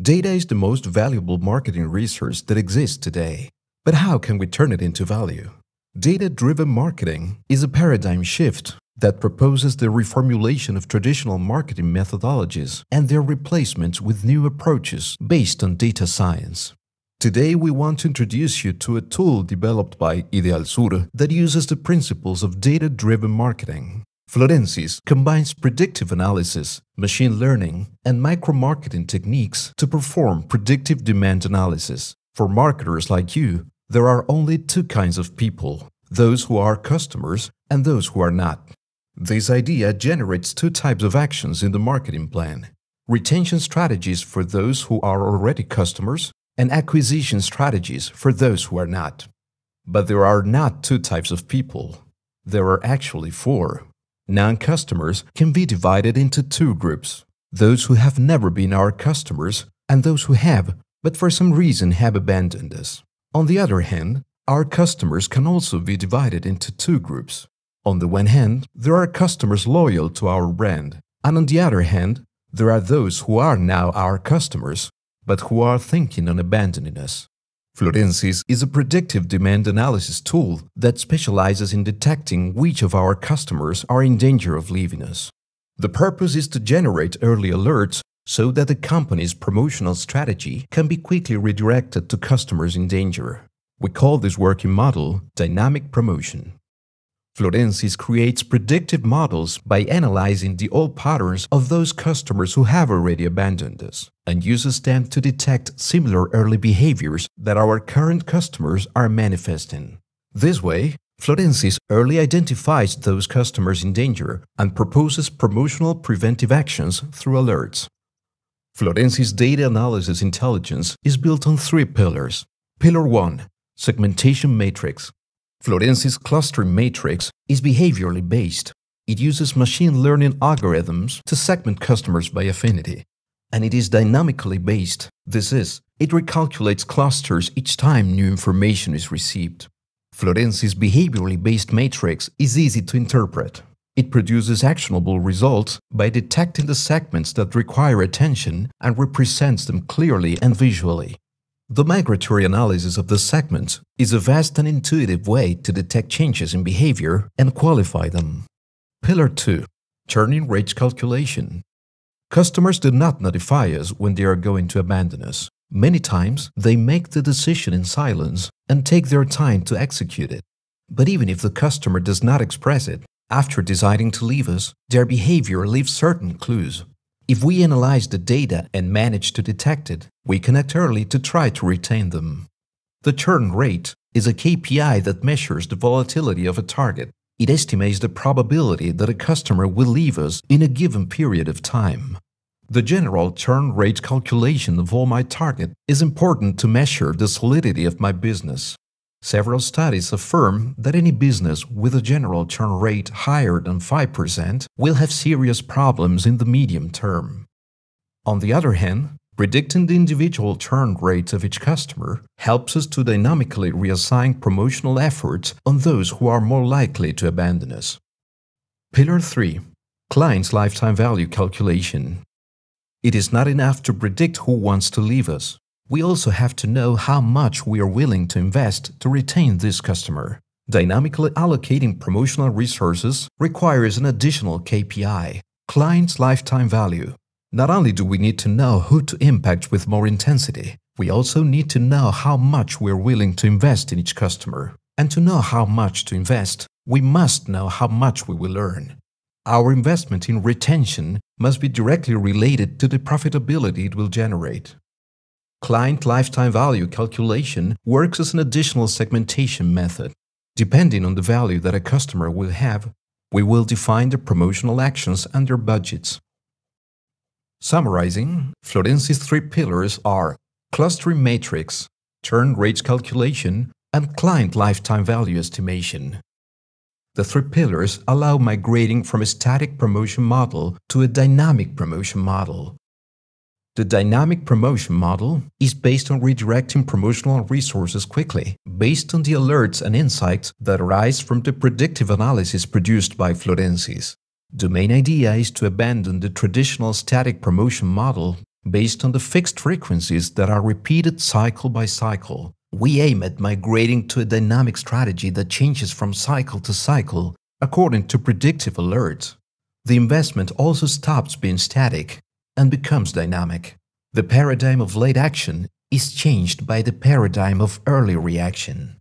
Data is the most valuable marketing resource that exists today. But how can we turn it into value? Data-driven marketing is a paradigm shift that proposes the reformulation of traditional marketing methodologies and their replacement with new approaches based on data science. Today, we want to introduce you to a tool developed by Idealsur that uses the principles of data-driven marketing. Florensys combines predictive analysis, machine learning, and micro-marketing techniques to perform predictive demand analysis. For marketers like you, there are only two kinds of people, those who are customers and those who are not. This idea generates two types of actions in the marketing plan. Retention strategies for those who are already customers and acquisition strategies for those who are not. But there are not two types of people. There are actually four. Non-customers can be divided into two groups. Those who have never been our customers and those who have, but for some reason have abandoned us. On the other hand, our customers can also be divided into two groups. On the one hand, there are customers loyal to our brand, and on the other hand, there are those who are now our customers, but who are thinking on abandoning us. Florensys is a predictive demand analysis tool that specializes in detecting which of our customers are in danger of leaving us. The purpose is to generate early alerts so that the company's promotional strategy can be quickly redirected to customers in danger. We call this working model dynamic promotion. Florensys creates predictive models by analyzing the old patterns of those customers who have already abandoned us and uses them to detect similar early behaviors that our current customers are manifesting. This way, Florensys early identifies those customers in danger and proposes promotional preventive actions through alerts. Florensys data analysis intelligence is built on three pillars. Pillar 1 Segmentation Matrix Florensys clustering matrix is behaviorally based. It uses machine learning algorithms to segment customers by affinity. And it is dynamically based. This is, it recalculates clusters each time new information is received. Florensys behaviorally based matrix is easy to interpret. It produces actionable results by detecting the segments that require attention and represents them clearly and visually. The migratory analysis of the segments is a vast and intuitive way to detect changes in behavior and qualify them. Pillar 2 Churning Rate Calculation Customers do not notify us when they are going to abandon us. Many times, they make the decision in silence and take their time to execute it. But even if the customer does not express it, after deciding to leave us, their behavior leaves certain clues. If we analyze the data and manage to detect it, we can act early to try to retain them. The churn rate is a KPI that measures the volatility of a target. It estimates the probability that a customer will leave us in a given period of time. The general churn rate calculation of all my target is important to measure the solidity of my business. Several studies affirm that any business with a general churn rate higher than 5% will have serious problems in the medium term. On the other hand, predicting the individual churn rates of each customer helps us to dynamically reassign promotional efforts on those who are more likely to abandon us. Pillar 3 Client's Lifetime Value Calculation It is not enough to predict who wants to leave us we also have to know how much we are willing to invest to retain this customer. Dynamically allocating promotional resources requires an additional KPI, client's lifetime value. Not only do we need to know who to impact with more intensity, we also need to know how much we are willing to invest in each customer. And to know how much to invest, we must know how much we will earn. Our investment in retention must be directly related to the profitability it will generate. Client lifetime value calculation works as an additional segmentation method. Depending on the value that a customer will have, we will define the promotional actions and their budgets. Summarizing, Florensys' three pillars are clustering matrix, churn rates calculation, and client lifetime value estimation. The three pillars allow migrating from a static promotion model to a dynamic promotion model. The dynamic promotion model is based on redirecting promotional resources quickly, based on the alerts and insights that arise from the predictive analysis produced by Florensys. The main idea is to abandon the traditional static promotion model based on the fixed frequencies that are repeated cycle by cycle. We aim at migrating to a dynamic strategy that changes from cycle to cycle according to predictive alerts. The investment also stops being static and becomes dynamic. The paradigm of late action is changed by the paradigm of early reaction.